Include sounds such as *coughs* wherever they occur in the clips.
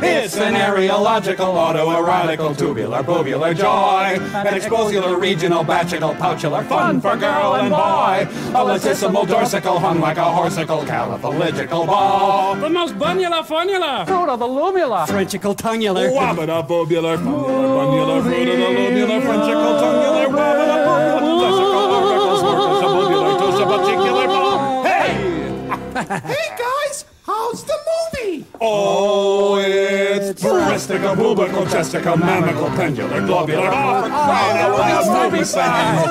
It's an areological, autoerotical, tubular, bovular joy. An exposular, regional, bachical, pouchular, fun for girl and boy. A latissimal, dorsical, hung like a horsical, caliphalygical ball. The most bunular funula. Fruit of the lumula. Frenchical tongular. Wabada, bobular, fungular, bunular, fruit of the lubular, frenchical, tongular, wabada, bobular, lessical, orbical, scorpus, bobular, tosabachicular ball. Hey! *laughs* Hey guys, how's the movie? Oh, it's Puristica, bubical, chestica, mammical, pendular, globular. Oh, for crying out loud, movie fans!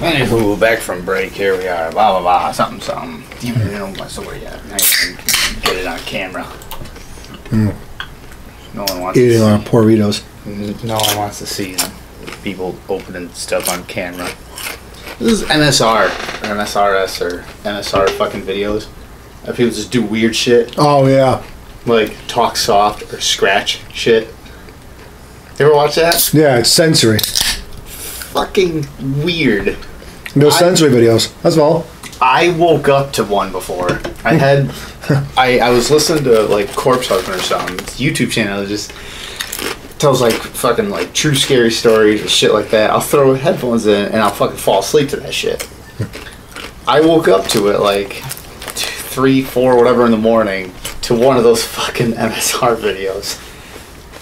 Anywho, back from break, here we are. Blah blah blah, something something. Damn it, I don't know my story yet. Now you can get it on camera. No one wants Eating to our Poritos. see. No one wants to see them. people opening stuff on camera. This is MSR or MSRS or MSR fucking videos. Of people just do weird shit Oh yeah, like talk soft or scratch shit. You ever watch that? yeah. It's sensory. Fucking weird. No I- sensory videos. That's all. I woke up to one before. I had, *laughs* I, I was listening to like Corpse Husband or something. It's a YouTube channel just tells like fucking like true scary stories and shit like that. I'll throw headphones in and I'll fucking fall asleep to that shit. *laughs* I woke up to it like two, three, four, whatever in the morning to one of those fucking MSR videos.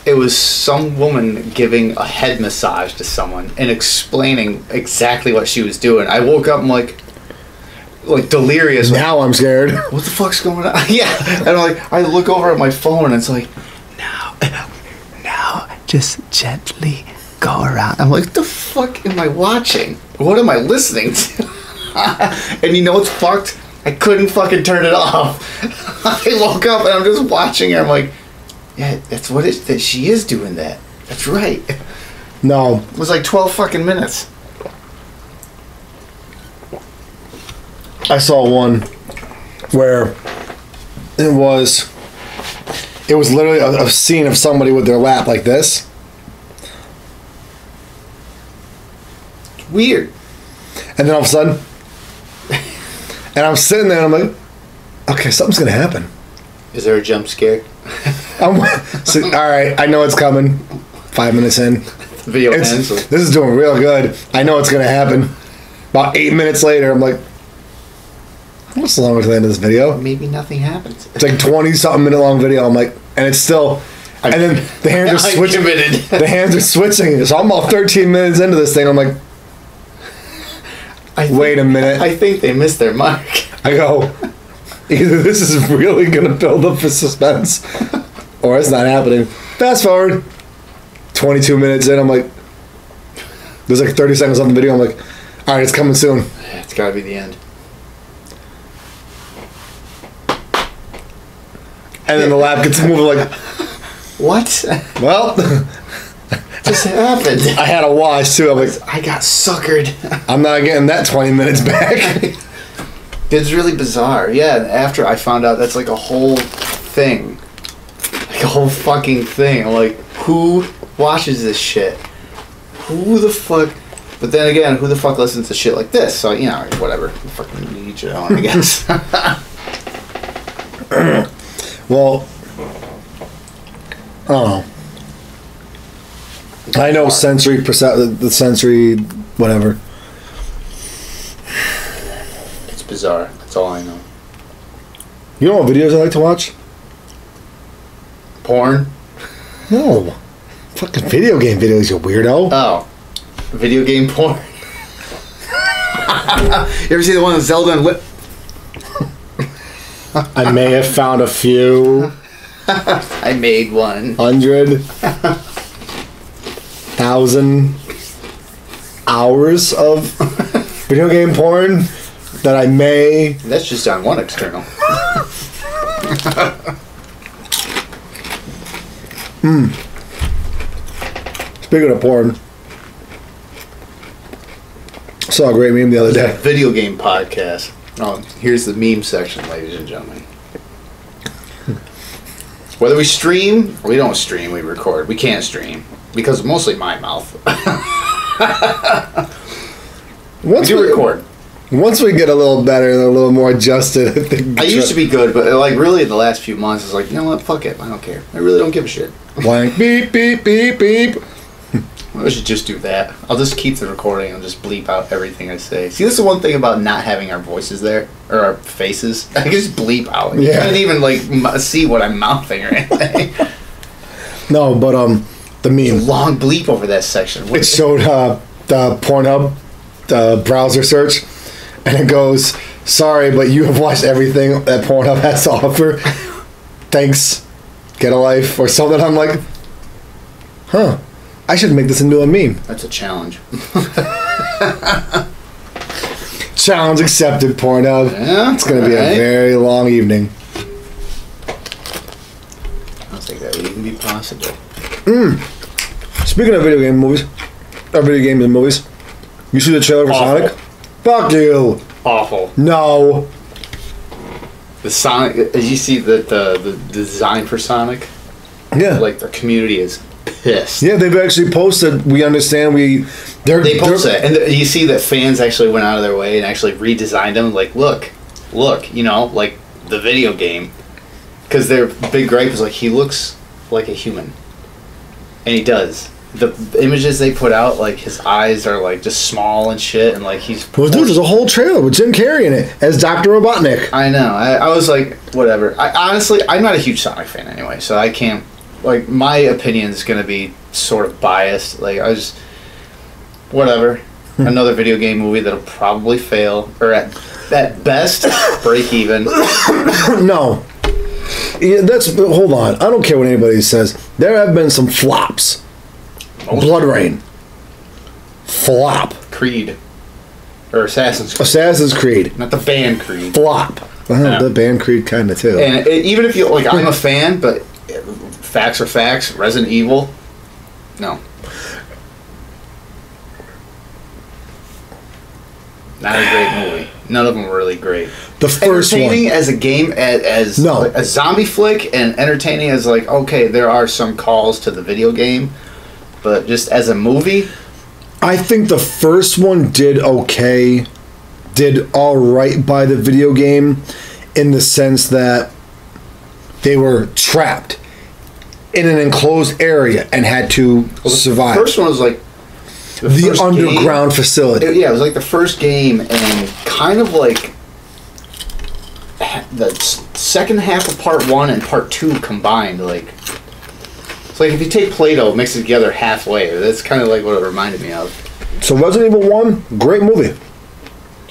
It was some woman giving a head massage to someone and explaining exactly what she was doing. I woke up and like, like delirious. Now I'm scared. what the fuck's going on? *laughs* yeah. And I'm like, I look over at my phone and it's like, now, just gently go around. I'm like, the fuck am I watching? What am I listening to? *laughs* and you know what's fucked? I couldn't fucking turn it off. *laughs* I woke up and I'm just watching her. I'm like, yeah, that's what it, that she is doing that. That's right. *laughs* No. It was like 12 fucking minutes. I saw one where it was it was literally a, a scene of somebody with their lap like this, Weird. and then all of a sudden, *laughs* and I'm sitting there and I'm like, okay, something's gonna happen. Is there a jump scare? *laughs* I'm so, all right. I know it's coming. Five minutes in, video ends. this is doing real good. I know it's gonna happen. About eight minutes later, I'm like, what's longer to the end of this video? Maybe nothing happens. It's like twenty something minute long video. I'm like, and it's still, and then the hands are *laughs* switching. committed. The hands are switching. So I'm about 13 minutes into this thing. I'm like, I wait a minute. I think they missed their mark. I go, either this is really gonna build up for suspense, or it's not happening. Fast forward, 22 minutes in. I'm like, there's like 30 seconds on the video. I'm like, all right, it's coming soon. It's got to be the end. And then the lab gets moving. Like, What well, *laughs* just happened? I had a watch too. I'm like, I got suckered. I'm not getting that 20 minutes back. *laughs* It's really bizarre. Yeah, and after I found out that's like a whole thing. Like a whole fucking thing. I'm like, who watches this shit? Who the fuck? But then again, who the fuck listens to shit like this? So, you know, whatever. Fucking each your own, I guess. *laughs* Well, I don't know. I know sensory percep- the- the sensory whatever. it's bizarre. That's all I know. You know what videos I like to watch? Porn? No, fucking video game videos, you weirdo. Oh. Video game porn? *laughs* you ever see the one with Zelda and Whip? I may have found a few I made one. hundred thousand hours of video game porn that I may. That's just on one external. Hmm. Speaking of porn, saw a great meme the other day. Video game podcast. Oh, here's the meme section, ladies and gentlemen. Whether we stream, we don't stream, we record. We can't stream because mostly my mouth. *laughs* we Once do record. Once we get a little better and a little more adjusted, I think. I used to be good, but like really the last few months, it's like you know what? Fuck it. I don't care. I really don't give a shit. blank beep beep beep beep. *laughs* I should just do that. I'll just keep the recording and just bleep out everything I say. See, this is the one thing about not having our voices there or our faces. *laughs* I can just bleep out. You Yeah. can't even like m- see what I'm mouthing or anything. *laughs* No, but um, the meme. Long bleep over that section. It showed uh, the Pornhub the browser search, and it goes, "Sorry, but you have watched everything that Pornhub has to offer. Thanks, get a life or something." I'm like, huh. I should make this into a meme. That's a challenge. *laughs* Challenge accepted, Pornhub. Yeah, It's gonna be a very long evening. I don't think that would even be possible. Hmm. Speaking of video game movies, or video games and movies, you see the trailer for Awful. Sonic? Fuck you. Awful. No. The Sonic. As you see the the, the design for Sonic, Yeah. like the community is pissed. yeah, they've actually posted. We understand. We they're They post they're- it, and the, you see that fans actually went out of their way and actually redesigned them. Like, look, look, you know, like the video game, because their big gripe is like he looks like a human, and he does. The images they put out, like his eyes are like just small and shit, and like he's. Well, dude, there's a whole trailer with Jim Carrey in it as Doctor Robotnik. I know. I, I was like, whatever. I honestly, I'm not a huge Sonic fan anyway, so I can't. Like, my opinion is gonna be sort of biased. Like, I was, whatever. Hmm. Another video game movie that'll probably fail, or at at best *coughs* break even. no. Yeah, that's hold on. I don't care what anybody says. There have been some flops. BloodRayne. Flop. Creed, or Assassin's Creed, Assassin's Creed. not the band Creed. Flop. Well, Yeah. The band Creed kind of too. And it, even if you like, I'm a fan, but facts are facts. Resident Evil, no. Not a great movie. None of them were really great. the first entertaining one. as a game, as, as No. like, a zombie flick, and entertaining as like okay, there are some calls to the video game, but just as a movie, I think the first one did okay, did all right by the video game, in the sense that they were trapped in an enclosed area and had to survive. first one was like the, the underground game- facility. It- yeah, it was like the first game, and kind of like the second half of part one and part two combined. Like it's like if you take Play-Doh, mix it together halfway. That's kind of like what it reminded me of. So Resident Evil One, great movie.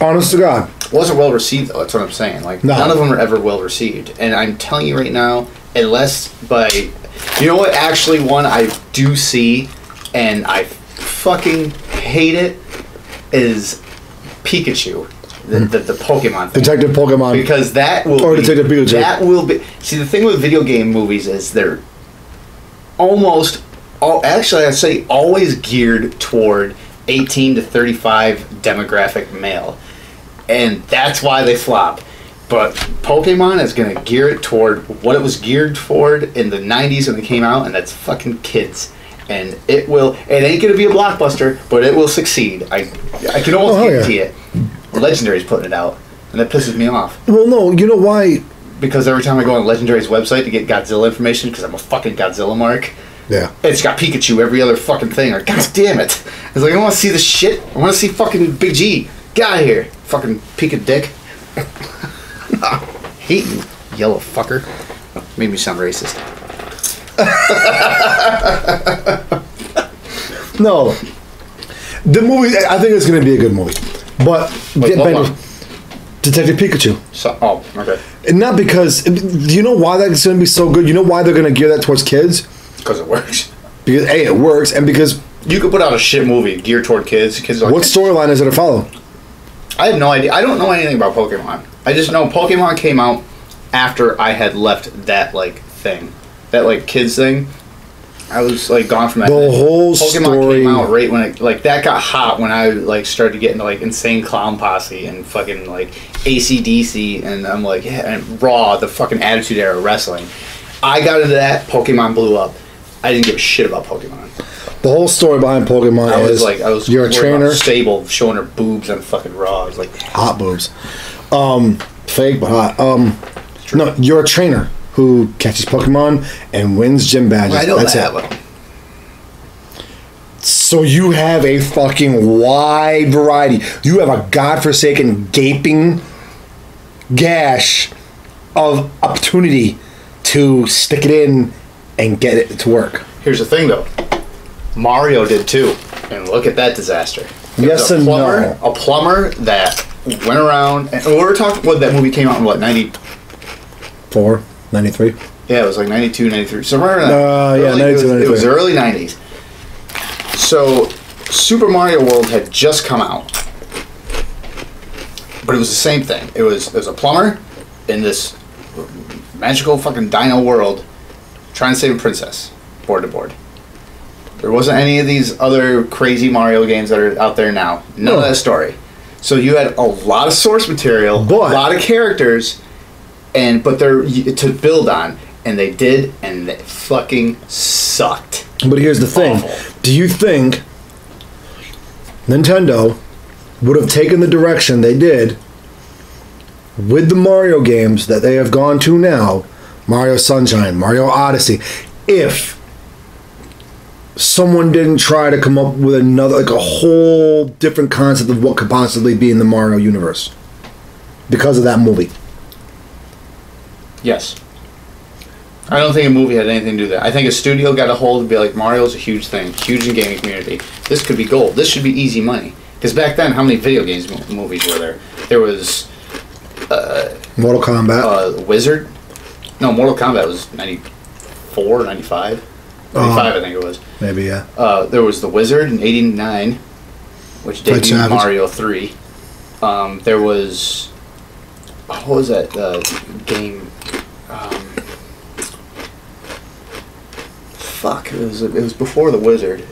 Honest to God, wasn't well received though. That's what I'm saying. Like No. none of them are ever well received, and I'm telling you right now, unless by, you know what? Actually, one I do see, and I fucking hate it, is Pikachu, the hmm. the, the Pokemon thing. Detective Pokemon. because that will Or be, Detective Pikachu. That will be. See, the thing with video game movies is they're almost, all, actually, I'd say always geared toward 18 to 35 demographic male, and that's why they flop. But Pokemon is going to gear it toward what it was geared toward in the 90s when it came out, and that's fucking kids. And it will. It ain't going to be a blockbuster, but it will succeed. I, I can almost Oh, hell yeah. guarantee it. Legendary's putting it out, and that pisses me off well, no, you know why? because every time I go on Legendary's website to get Godzilla information, because I'm a fucking Godzilla mark, Yeah. it's got Pikachu every other fucking thing. Like, god damn it! It's like I want to see this shit. I want to see fucking Big G. Get out of here, fucking Pika dick. *laughs* *laughs* Hate you, yellow fucker. Made me sound racist. *laughs* No. The movie, I think it's going to be a good movie. But Wait, get on. Detective Pikachu. So, oh, okay. And not because, do you know why that's going to be so good? You know why they're going to gear that towards kids? Because it works. Because, A, it works, and because You could put out a shit movie geared toward kids. Kids like, what storyline is it to follow? I have no idea. I don't know anything about Pokemon. I just know Pokemon came out after I had left that like thing, that like kids thing. I was like gone from that. The whole Pokemon story- came out right when it like that got hot when I like started getting like insane clown posse and fucking like ACDC and I'm like yeah and Raw the fucking Attitude Era wrestling. I got into that. Pokemon blew up. I didn't give a shit about Pokemon. The whole story behind Pokemon I is was like, I was you're a trainer, stable showing her boobs on fucking Raw. I was like, hot boobs, um, fake but hot. Um, no, you're a trainer who catches Pokemon and wins gym badges. I know That's that. it. but So you have a fucking wide variety. You have a godforsaken gaping gash of opportunity to stick it in and get it to work. Here's the thing, though. Mario did too, and look at that disaster. It Yes a and plumber, no. A plumber that went around, and we were talking. What that movie came out in what ninety? Four, 93. Yeah, it was like 92, 93. So remember that? Uh, yeah, Early- it was- 92, It was early nineties. So Super Mario World had just come out, but it was the same thing. It was it was a plumber in this magical fucking dino world trying to save a princess, board to board. There wasn't any of these other crazy Mario games that are out there now. None of No. that story. So you had a lot of source material, But- a lot of characters, and but they're to build on, and they did, and they fucking sucked. But here's the thing Awful. Do you think Nintendo would have taken the direction they did with the Mario games that they have gone to now Mario Sunshine, Mario Odyssey if someone didn't try to come up with another, like a whole different concept of what could possibly be in the Mario universe because of that movie? Yes. I don't think a movie had anything to do with that. I think a studio got a hold and be like, Mario's a huge thing, huge in gaming community. This could be gold. This should be easy money. Because back then, how many video games mo- movies were there? There was uh, Mortal Kombat. uh, Wizard. No, Mortal Kombat was 94, 95. 95, I think it was. maybe, yeah. Uh, there was The Wizard in 89, which debuted Savage. Mario 3. Um, there was. What was that uh, game? Um, fuck, it was, it was before The Wizard.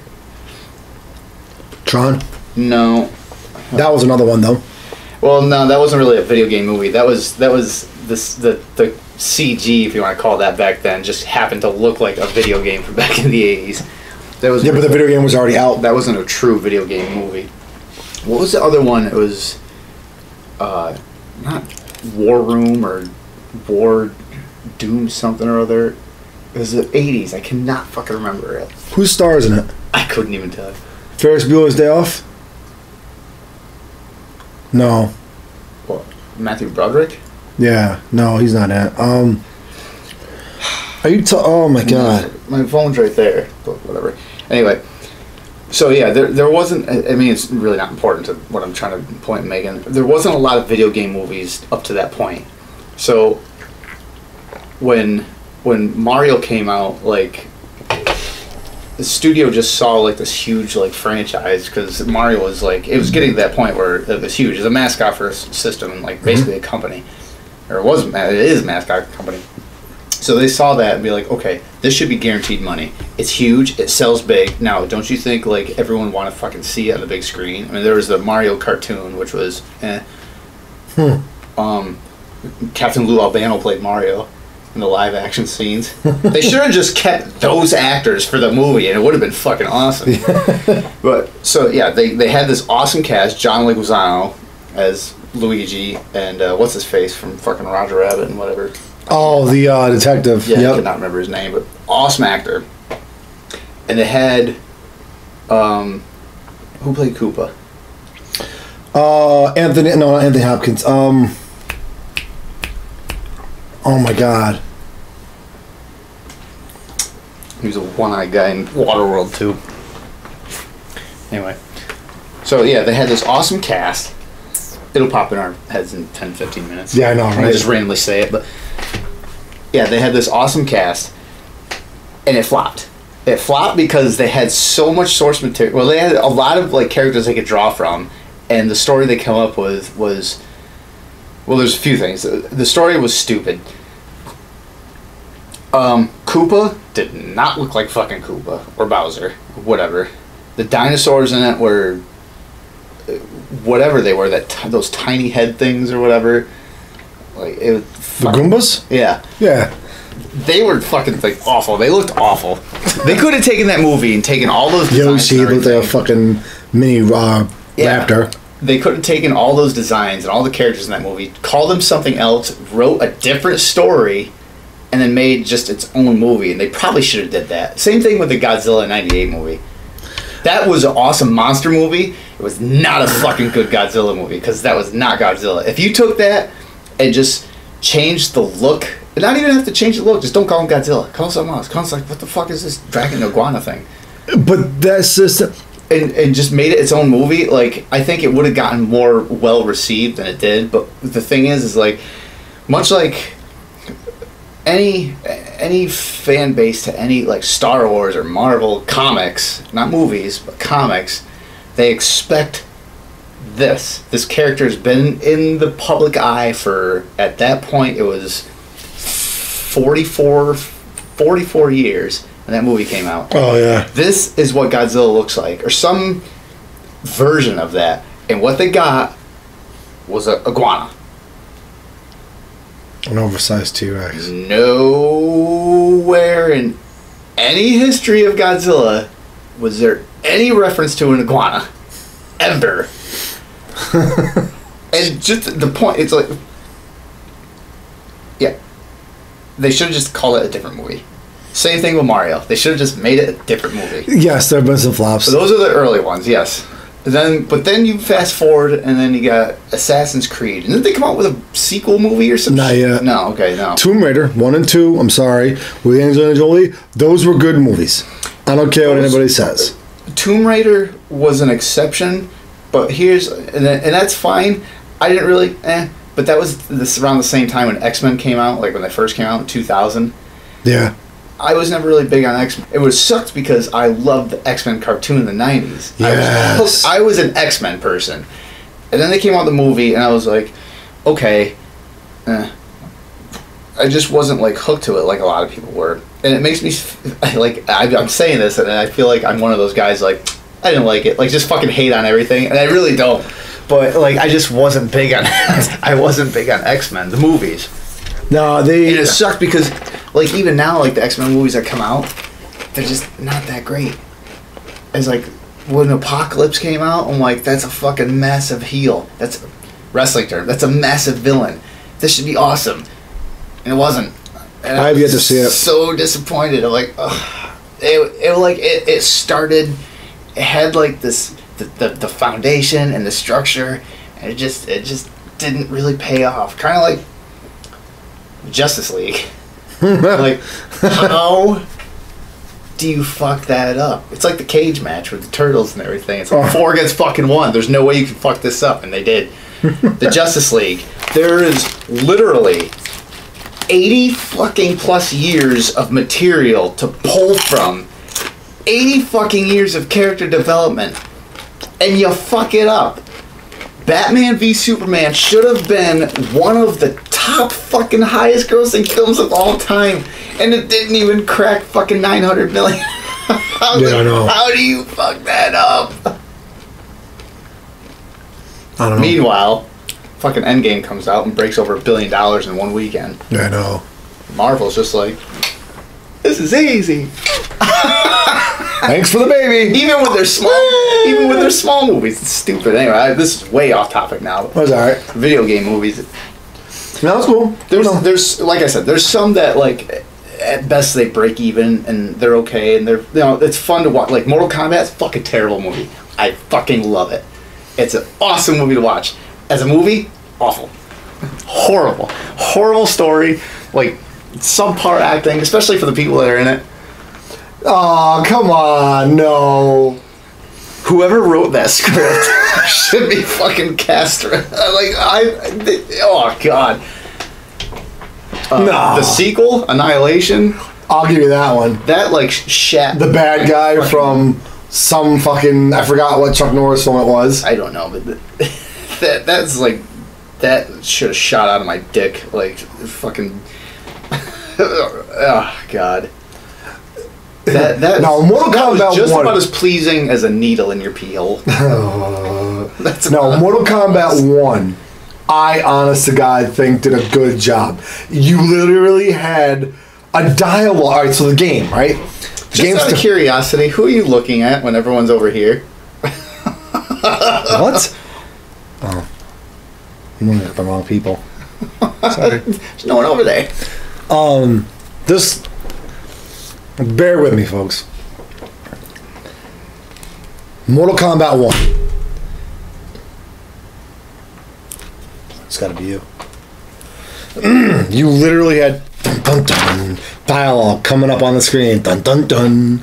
Tron. No. That was another one, though. Well, no, that wasn't really a video game movie. That was that was this the the CG, if you want to call that back then, just happened to look like a video game from *laughs* back in the eighties. That was Yeah, but the video game was already out. that wasn't a true video game movie. What was the other one? It was uh, not War Room or War Doom something or other. It was the eighties. I cannot fucking remember it. Who stars in it? I couldn't even tell. you. Ferris Bueller's Day Off? No. What, Matthew Broderick? Yeah, no, he's not in. Um, are you? Oh my god. My phone's right there, but whatever. Anyway, so yeah, there, there wasn't. I mean, it's really not important to what I'm trying to point, Megan. There wasn't a lot of video game movies up to that point. So when when Mario came out, like the studio just saw like this huge like franchise because Mario was like it was getting to that point where it was huge. It's a mascot for a system like basically a company, or it was it is a mascot company. So they saw that and be like, okay, this should be guaranteed money. It's huge. It sells big. Now, don't you think like everyone want to fucking see it on the big screen? I mean, there was the Mario cartoon, which was, eh. Um, Captain Lou Albano played Mario in the live action scenes. *laughs* they should have just kept those actors for the movie, and it would have been fucking awesome. *laughs* but so yeah, they they had this awesome cast: John Leguizamo as Luigi, and uh, what's his face from fucking Roger Rabbit and whatever. Oh, the uh, detective. Yeah, I yep. cannot remember his name, but awesome actor. And they had, um, who played Koopa? Uh, Anthony. No, not Anthony Hopkins. Um. Oh my god. He was a one-eyed guy in Waterworld too. Anyway, so yeah, they had this awesome cast. It'll pop in our heads in 10, 15 minutes. Yeah, I know, I just randomly say it, but yeah, they had this awesome cast, and it flopped. It flopped because they had so much source material. Well, they had a lot of like characters they could draw from, and the story they come up with was, well, there's a few things. The story was stupid. Um, Koopa did not look like fucking Koopa or Bowser, whatever. The dinosaurs in it were whatever they were, that t- those tiny head things or whatever. Like it was The Goombas? yeah, Yeah. they were fucking like awful. They looked awful. They could have taken that movie and taken all those designs. Yoshi looked like a fucking mini uh, Yeah. raptor. They could have taken all those designs and all the characters in that movie, called them something else, wrote a different story, and then made just its own movie. And they probably should have did that. Same thing with the Godzilla '98 movie. That was an awesome monster movie. It was not a fucking good Godzilla movie because that was not Godzilla. If you took that and just changed the look, and not even have to change the look, just don't call him Godzilla. Call him something else. Call him like, what the fuck is this dragon iguana thing? But that's just and, and just made it its own movie, like I think it would have gotten more well received than it did. But the thing is, is like much like any any fan base to any like Star Wars or Marvel comics, not movies, but comics, they expect this. This character has been in the public eye for at that point it was 44, 44 years and that movie came out oh yeah. this is what Godzilla looks like, or some version of that. And what they got was a iguana. An oversized T Rex. Nowhere in any history of Godzilla was there any reference to an iguana ever. *laughs* and just the point, it's like, yeah, they should have just called it a different movie. Same thing with Mario. They should have just made it a different movie. Yes, there have been some flops. So those are the early ones, yes. And then, but then you fast forward, and then you got Assassin's Creed. And did they come out with a sequel movie or something? Not yet. No, okay, no. Tomb Raider one and two. I'm sorry, with Angelina Jolie. Those were good movies. I don't care what anybody says. Tomb Raider was an exception, but here's and, and that's fine. I didn't really, eh. But that was this around the same time when X Men came out, like when they first came out in 2000. Yeah. I was never really big on X Men. It was sucked because I loved the X Men cartoon in the 90s. I was, Yes. I was an X Men person. And then they came out the movie, and I was like, okay. Eh. I just wasn't like hooked to it like a lot of people were. And it makes me *laughs* like, I, I'm saying this, and I feel like I'm one of those guys like, I didn't like it. Like, just fucking hate on everything. And I really don't. But like, I just wasn't big on *laughs* I wasn't big on X Men, the movies. No, they. And it sucked because, like, even now, like the X Men movies that come out, they're just not that great. It's like when Apocalypse came out, I'm like, that's a fucking massive heel. That's a wrestling term. That's a massive villain. This should be awesome, and it wasn't. And I have yet to see it. So disappointed. I'm like, ugh. It, it like it, it started. It had like this the, the the foundation and the structure, and it just it just didn't really pay off. Kind of like Justice League. *laughs* like, how do you fuck that up? It's like the cage match with the turtles and everything. It's like Oh. four against fucking one. There's no way you can fuck this up, and they did. the *laughs* Justice League. There is literally 80 fucking plus years of material to pull from. 80 fucking years of character development. And you fuck it up. Batman v Superman should have been one of the top fucking highest grossing films of all time. And it didn't even crack fucking 900 million. *laughs* how, Yeah, I know. how do you fuck that up? I don't know. Meanwhile, fucking Endgame comes out and breaks over a billion dollars in one weekend. Yeah, I know. Marvel's just like, this is easy. Thanks for the baby. *laughs* Even with their small, even with their small movies, it's stupid. Anyway, I, this is way off topic now. That's all right. Video game movies. No, it's cool. There's, No. there's, like I said, there's some that like, at best they break even and they're okay and they're, you know, it's fun to watch. Like Mortal Kombat's a fucking terrible movie. I fucking love it. It's an awesome movie to watch. As a movie, awful, horrible, horrible story. Like subpar acting, especially for the people that are in it. Oh, come on. No. whoever wrote that *laughs* script should be fucking castrated. *laughs* like I, oh god. Uh, No. The sequel, Annihilation, I'll give you that one. that like shat. The bad guy Fucking- from some fucking. I forgot what Chuck Norris film it was. I don't know, but the, *laughs* that that's like that should have shot out of my dick. Like fucking. *laughs* oh god. That that No, Mortal that Kombat was just 1. about as pleasing as a needle in your pee hole. *laughs* *laughs* That's No, Mortal Kombat 1, I honest to God think did a good job. You literally had a dialogue. Alright, so the game, right? Just Games out of curiosity, who are you looking at when everyone's over here? What? I'm looking at the wrong people. *laughs* Sorry. There's no one over there. Um, this. Bear with me, folks. Mortal Kombat 1. It's gotta be you. *clears throat* you literally had dun dun dun dialogue coming up on the screen. Dun dun dun.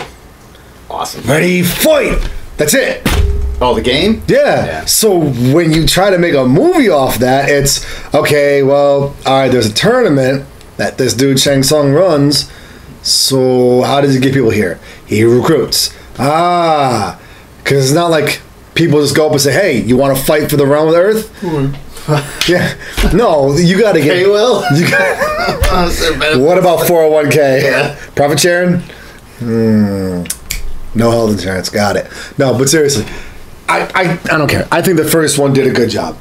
Awesome. Ready, fight! That's it! Oh, the game? Yeah. Yeah. So when you try to make a movie off that, it's okay. Well, all right. There's a tournament that this dude Shang Tsung runs. So how does he get people here? He recruits. Ah, because it's not like people just go up and say, "Hey, you want to fight for the realm of the earth?" yeah. No, you got to get. Hey, Will. You got, *laughs* what about 401k? Profit sharing? Hmm. No health insurance. Got it. No, but seriously, I, I, I don't care. I think the first one did a good job.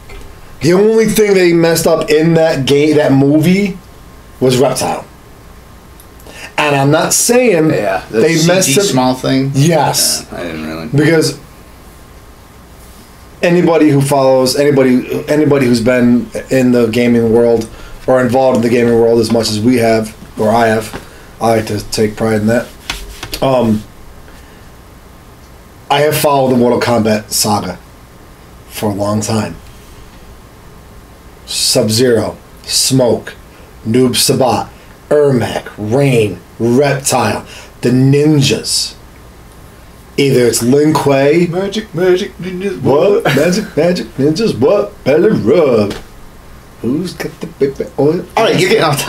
The only thing they messed up in that game, that movie, was Reptile. And I'm not saying Yeah. The they CG messed up. small thing? Yes, Yeah, I didn't really. because anybody who follows anybody anybody who's been in the gaming world or involved in the gaming world as much as we have or I have, I like to take pride in that. Um, I have followed the Mortal Kombat saga for a long time. Sub Zero, Smoke, Noob Saibot, Ermac, Rain, Reptile, the ninjas. Either it's Lin Kuei, Magic, magic, ninjas, what? Magic, magic, ninjas, what? Belly rub. Who's got the big bag? Oh, All right, you're getting off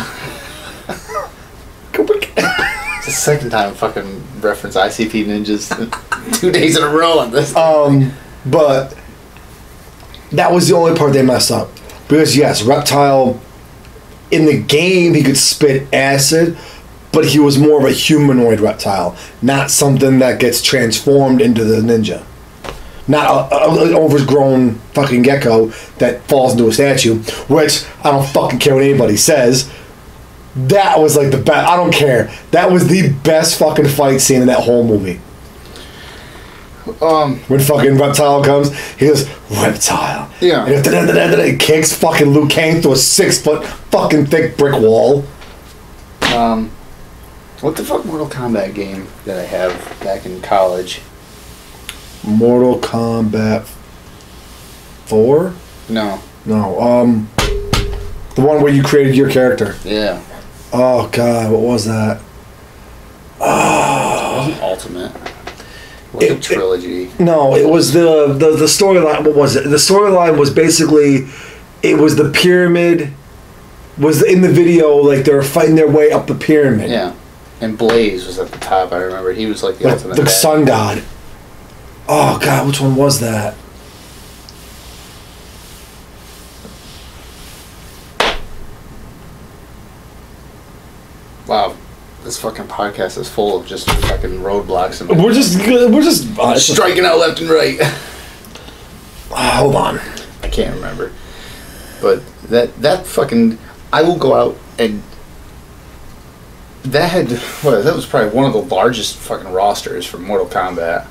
the second time fucking reference ICP ninjas *laughs* two days in a row on this. Um, but that was the only part they messed up. Because yes, Reptile in the game he could spit acid, but he was more of a humanoid reptile, not something that gets transformed into the ninja. Not an overgrown fucking gecko that falls into a statue, which I don't fucking care what anybody says. That was like the best. I don't care. That was the best fucking fight scene in that whole movie. Um, When fucking reptile comes, he goes reptile. Yeah. And he kicks fucking Liu Kang through a six foot fucking thick brick wall. um, what the fuck Mortal Kombat game that I have back in college? Mortal Kombat four? No. No. Um, the one where you created your character. Yeah. Oh god, what was that? It wasn't Ultimate. It was It- a it- trilogy. No, it was the the the storyline. What was it? The storyline was basically, it was the pyramid. Was in the video like they were fighting their way up the pyramid. yeah. And Blaze was at the top, I remember. He was like the like ultimate. the bad- sun god. Oh god, which one was that? Wow. This fucking podcast is full of just fucking roadblocks and We're just we're just uh, it's just- striking out left and right. ah, hold on. I can't remember. But that that fucking I will go out and that had what that was probably one of the largest fucking rosters for Mortal Kombat.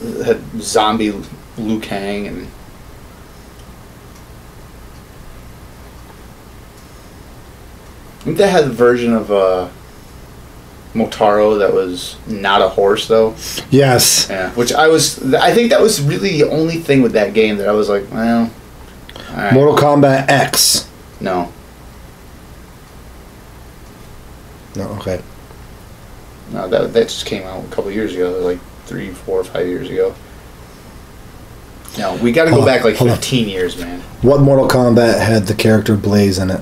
It had zombie Liu Kang and I think they had a version of uh Motaro that was not a horse though. Yes. Yeah, which I was. I think that was really the only thing with that game that I was like, well, right. Mortal Kombat X. no, No, okay. no, that that just came out a couple years ago, like three, four, or five years ago. No, we got to go on, back like hold on. fifteen years, man. What Mortal Kombat had the character Blaze in it?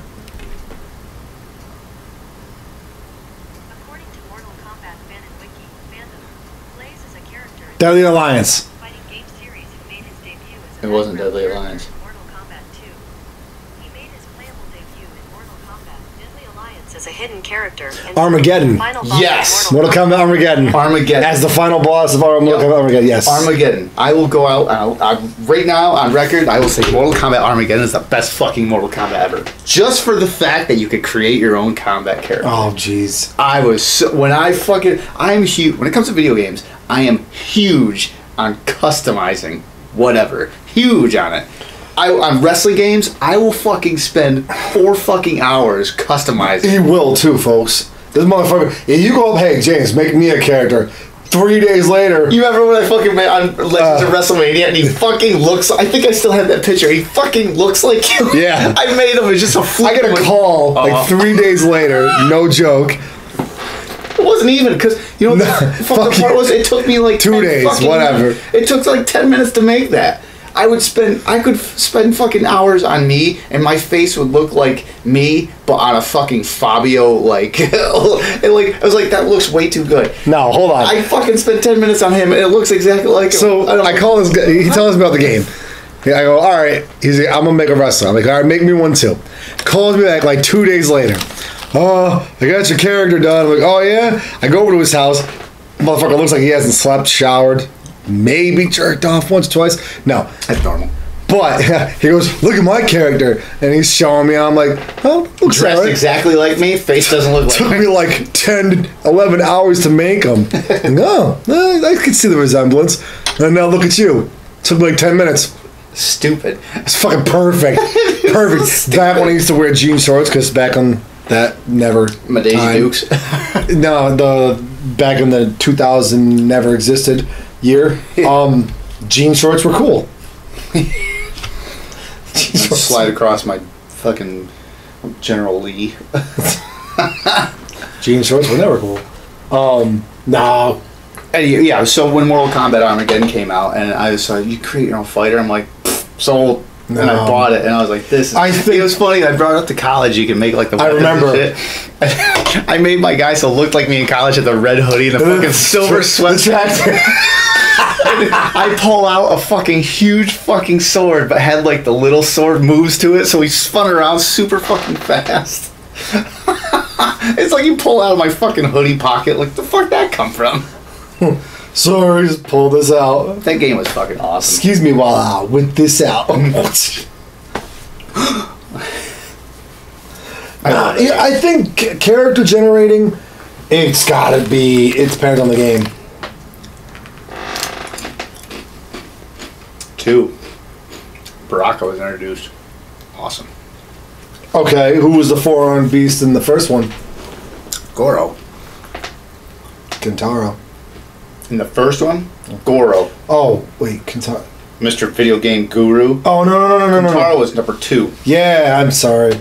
According to Mortal Kombat fan and wiki fandom, Blaze is a character in Deadly Alliance. the fighting game series who made his debut as a It wasn't background Deadly character Alliance. in Mortal Kombat 2. He made his playable debut in Mortal Kombat Deadly Alliance as a hidden character. Armageddon. the Final boss of Yes. Mortal Kombat Armageddon. Armageddon. As the final boss of Mortal Yep. Kombat Armageddon. Yes. Armageddon. I will go out. I'll, I, right now, on record, I will say Mortal Kombat Armageddon is the best fucking Mortal Kombat ever. Just for the fact that you could create your own combat character. Oh jeez. I was so, when I fucking I am huge when it comes to video games. I am huge on customizing whatever. Huge on it. I, on wrestling games, I will fucking spend four fucking hours customizing. He will too, folks. This motherfucker. If you go up, hey James, make me a character. Three days later, You remember when I fucking made on Legends Uh. of WrestleMania and he fucking looks I think I still have that picture. He fucking looks like you. Yeah. *laughs* I made him it's just a I fluke. get a call Uh-huh. like three days later. No joke. Wasn't even because you know what the No, *laughs* fucking fuck part was it took me like Two days, whatever. minutes. It took like ten minutes to make that. I would spend I could f- spend fucking hours on me and my face would look like me but on a fucking Fabio like *laughs* and like I was like that looks way too good. No, hold on. I fucking spent ten minutes on him and it looks exactly like. So don't I call this guy. He tells me about the game. Yeah, I go, all right. He's like, I'm gonna make a wrestler. I'm like, all right, make me one too. Calls me back like two days later. Oh, I got your character done. I'm like, oh yeah. I go over to his house. Motherfucker looks like he hasn't slept, showered, maybe jerked off once, twice. No, that's normal. but *laughs* he goes, look at my character, and he's showing me. I'm like, oh, looks Dressed alright. exactly like me, face doesn't look *laughs* Took like me me. like 10, 11 hours to make *laughs* oh, eh, I can see the resemblance. And now look at you. Took me like 10 minutes. Stupid. It's fucking perfect. Perfect. back when I used to wear jean shorts, because back on that never. My Daisy time- Dukes. *laughs* No, the back in the 2000 never existed year. *laughs* Um, jean shorts were cool. jean shorts. Slide across my fucking General Lee. *laughs* Jean shorts were never cool. Um, no. And yeah, so when Mortal Kombat Armageddon came out, and I was like, "You create your own fighter," I'm like, "Pfft, "Sold." And I um, bought it, and I was like, "This." Is, I *laughs* think- it was funny. I brought it up to college. You can make like the. I remember. shit. *laughs* I made my guy so looked like me in college at the red hoodie and the *laughs* fucking silver sweatshirt. I pull out a fucking huge fucking sword, but had like the little sword moves to it, so he spun around super fucking fast. it's like you pull out of my fucking hoodie pocket. Like the fuck that come from? Hmm. Sorry, just pull this out. That game was fucking awesome. Excuse me while I whip this out. *laughs* Yeah, I think character generating, it's gotta be. It depends on the game. Two. Baraka was introduced. Awesome. Okay, who was the four-armed beast in the first one? Goro. Kintaro. In the first one, Goro, Oh wait, Kintaro. Mr. Video Game Guru. Oh no no no no no Kintaro no. was number two. Yeah, I'm sorry.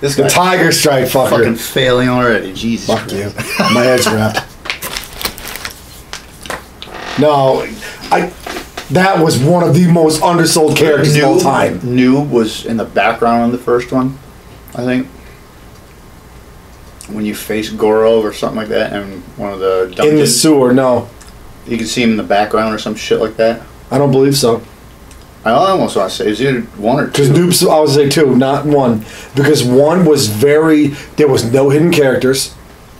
This The guy Tiger Strike fucker. fucking failing already. Jesus. Fuck Christ. you. *laughs* My head's wrapped. No, I. That was one of the most undersold characters of all time. Noob was in the background in the first one, I think. When you face Goro or something like that, and one of the dungeons, In the sewer, no, you can see him in the background or some shit like that. I don't believe so. I almost want to say it was either one or Because two. Noobs, I would say two, not one. Because one was very. There was no hidden characters.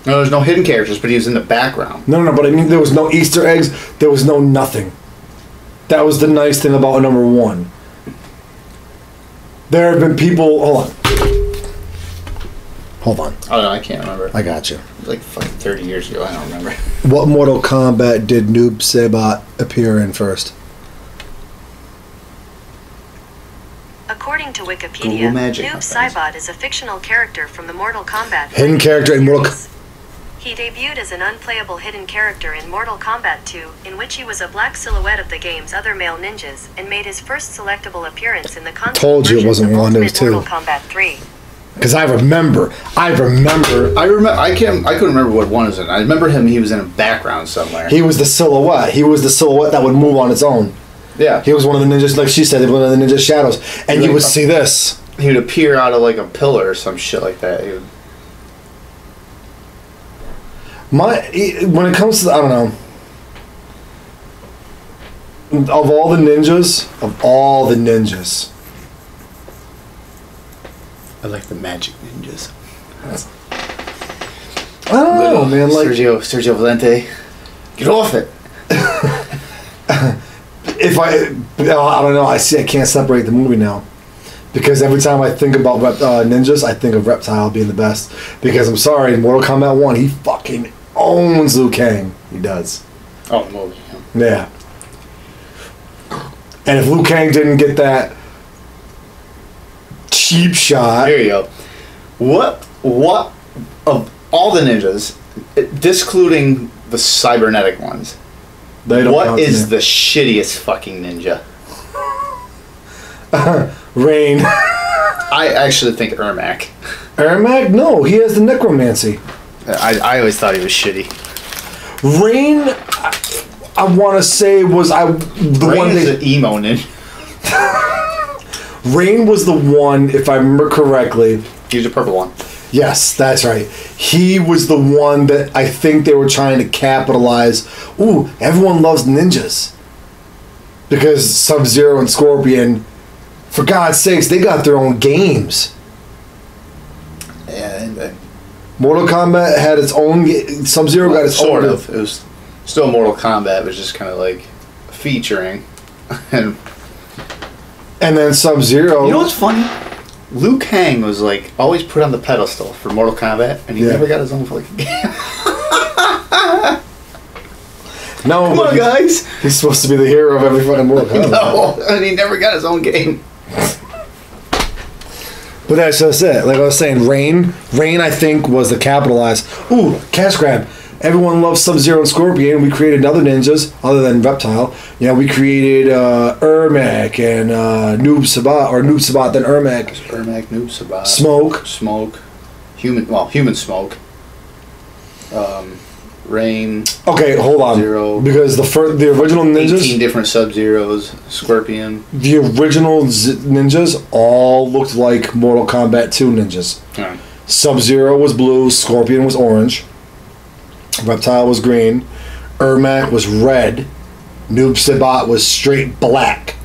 No, there's no hidden characters, but he was in the background. No, no, no, but I mean, there was no Easter eggs. There was no nothing. That was the nice thing about number one. There have been people. Hold on. Hold on. Oh no, I can't remember. I got you. Like fucking 30 years ago. I don't remember. *laughs* What Mortal Kombat did Noob Saibot appear in first? According to Wikipedia, magic, Noob my. Saibot is a fictional character from the Mortal Kombat. Hidden character in Mortal series. He debuted as an unplayable hidden character in Mortal Kombat 2, in which he was a black silhouette of the game's other male ninjas, and made his first selectable appearance in the console Told you it version wasn't of one, it was two. Mortal Kombat 3. Because I remember. I remember. I remember. I can't. I couldn't remember what one was in. I remember him. He was in a background somewhere. He was the silhouette. He was the silhouette that would move on its own. yeah. He was one of the ninjas, like she said, one of the ninja shadows. And you Like- would see this. He would appear out of like a pillar or some shit like that. He would, My when it comes to I don't know. Of all the ninjas, of all the ninjas, I like the magic ninjas. know, man. Like, Sergio Sergio Valente, get off it. *laughs* if I, I don't know. I see. I can't separate the movie now. Because every time I think about rep, uh, ninjas, I think of Reptile being the best. Because I'm sorry, in Mortal Kombat 1, he fucking owns Liu Kang. He does. Oh, movie. yeah. Yeah. And if Liu Kang didn't get that cheap shot, There you go. What what of all the ninjas, discluding the cybernetic ones, they don't what is the shittiest fucking ninja? *laughs* Rain? I actually think Ermac. Ermac? No, he has the necromancy. I, I always thought he was shitty. Rain, I, I want to say was I the Rain one is they, an emo ninja. *laughs* Rain was the one, if I remember correctly. He's a purple one. Yes, that's right. He was the one that I think they were trying to capitalize. Ooh, everyone loves ninjas. Because Sub Zero and Scorpion, for God's sakes, they got their own games. Yeah, and, uh, Mortal Kombat had its own. Sub Zero got its sort own. of. It was still Mortal Kombat, but just kind of like featuring. *laughs* and And then Sub Zero. you know what's funny? Liu Kang was like always put on the pedestal for Mortal Kombat, and he Yeah. never got his own fucking game. *laughs* no, Come on, guys! he's supposed to be the hero of every fucking Mortal Kombat. *laughs* No, and he never got his own game. But that's just it. Like I was saying, Rain, Rain, I think was the capitalized. Ooh, cash grab. Everyone loves Sub Zero and Scorpion. We created other ninjas other than Reptile. Yeah, we created uh, Ermac and uh, Noob Saibot, or Noob Saibot then Ermac. Ermac, Noob Saibot, Smoke. Smoke, Human, well, Human Smoke, um, Rain, Okay, hold on. Zero. Because the fir- the original ninjas. 18 ninjas, different Sub Zeros, Scorpion. the original Z- ninjas all looked like Mortal Kombat 2 ninjas. Yeah. Sub Zero was blue, Scorpion was orange, Reptile was green, Ermac was red, Noob Saibot was straight black.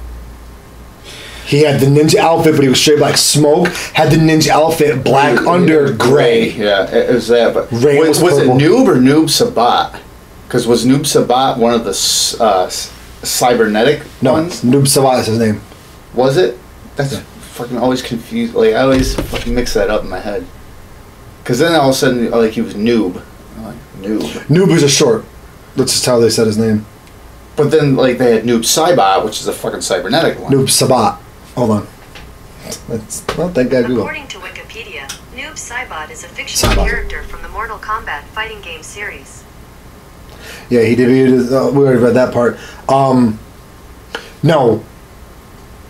He had the ninja outfit, but he was straight black. Smoke had the ninja outfit, black under gray. Yeah, it was that. But Rain was, was was it. Noob or Noob Saibot? Because was Noob Saibot one of the uh, cybernetic No, ones? Noob Saibot is his name. Was it? That's fucking always confused. Like I always fucking mix that up in my head. Because then all of a sudden, like he was Noob. I'm like Noob. Noob is a short. That's just how they said his name. But then like they had Noob Saibot, which is a fucking cybernetic one. Noob Saibot. Hold on. That's, well, thank God Google. According to Wikipedia, Noob Saibot is a fictional Saibot. character from the Mortal Kombat fighting game series. Yeah, he debuted. Uh, we already read that part. Um, no,